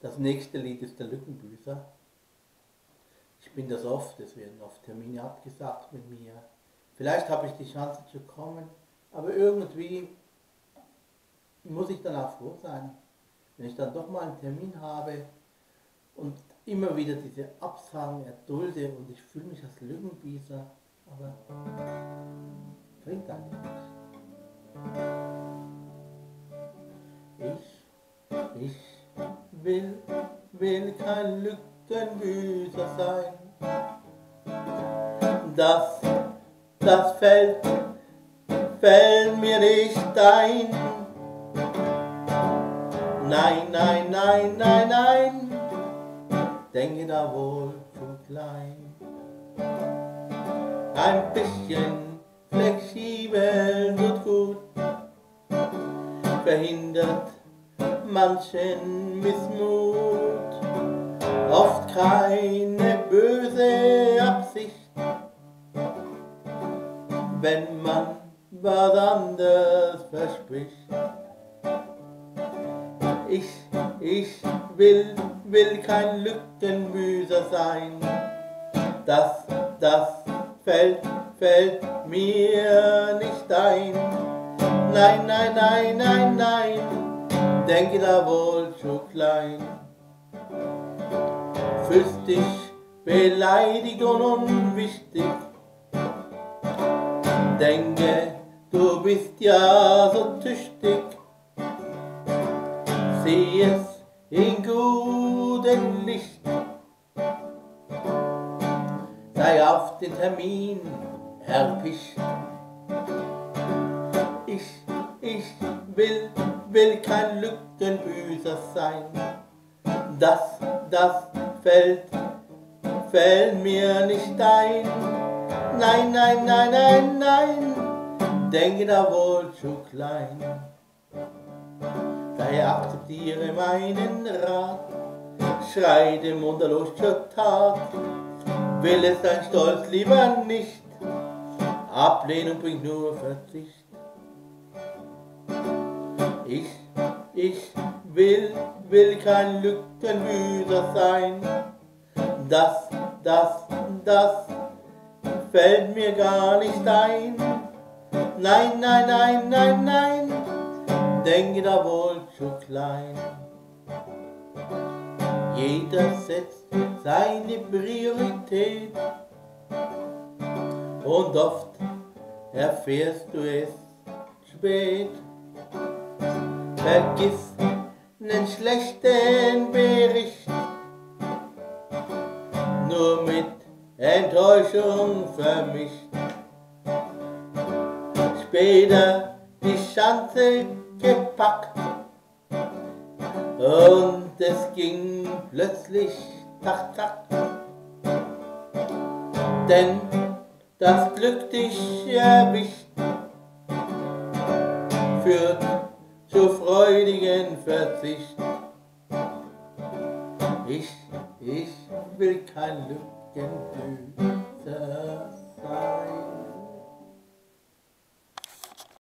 Das nächste Lied ist der Lückenbüßer. Ich bin das oft, es werden oft Termine abgesagt mit mir. Vielleicht habe ich die Chance zu kommen, aber irgendwie muss ich dann auch froh sein, wenn ich dann doch mal einen Termin habe und immer wieder diese Absagen erdulde und ich fühle mich als Lügenbieser, aber bringt eigentlich nichts. Ich, ich will, will kein Lückenbüßer sein. Das, das fällt, fällt mir nicht ein. Nein, nein, nein, nein, nein, denke da wohl zu klein. Ein bisschen flexibel tut gut, verhindert manchen Missmut, oft keine böse Absicht, wenn man was anderes verspricht. Ich, ich will, will kein Lückenbüßer sein, das, das fällt, fällt mir nicht ein. Nein, nein, nein, nein, nein, denke da wohl zu klein. Fühlst dich beleidigt und unwichtig, denke, du bist ja so tüchtig, sieh es in gutem Licht. Sei auf den Termin erpicht. Ich, ich will, will kein Lückenbüßer sein. Das, das fällt, fällt mir nicht ein. Nein, nein, nein, nein, nein, denke da wohl zu klein. Daher akzeptiere meinen Rat, schreite munterlos zur Tat, will es dein Stolz lieber nicht, Ablehnung bringt nur Verzicht. Ich, ich will, will kein Lückenbüßer sein, das, das, das fällt mir gar nicht ein. Nein, nein, nein, nein, nein, denke da wohl zu klein. Jeder setzt seine Priorität und oft erfährst du es spät. Vergiss nen schlechten Bericht, nur mit Enttäuschung vermischt. Später die Schanze gepackt und es ging plötzlich tak tak. Denn das Glück dich erwischt, führt zu freudigen Verzicht. Ich, ich will kein Lückenbüßer sein.